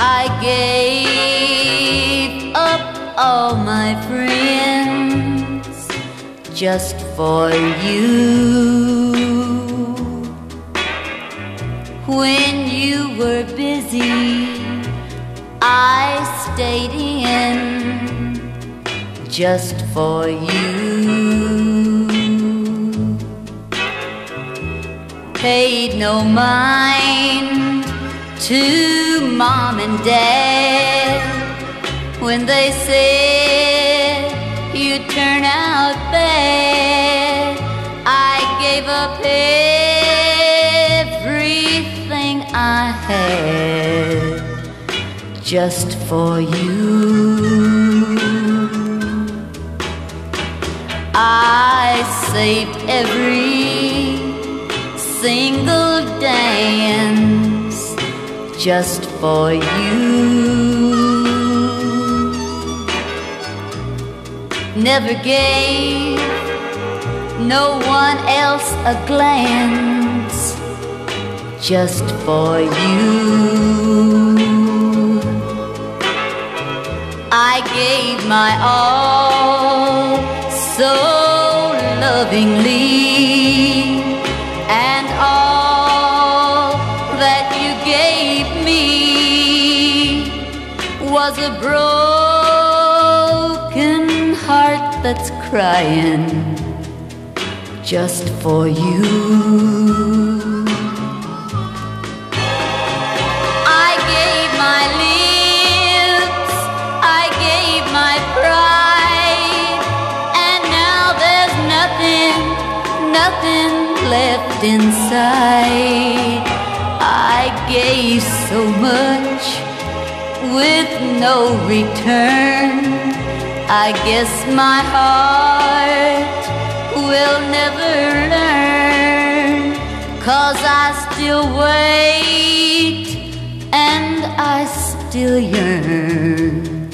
I gave up all my friends just for you. When you were busy, I stayed in just for you. Paid no mind to mom and dad when they said you turn out bad. I gave up everything I had just for you. I saved every single dance just for you. Never gave no one else a glance just for you. I gave my all so lovingly, you gave me was a broken heart that's crying just for you. I gave my lips, I gave my pride, and now there's nothing, nothing left inside. I gave so much with no return. I guess my heart will never learn. Cause I still wait and I still yearn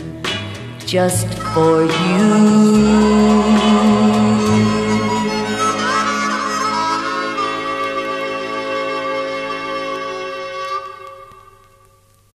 just for you.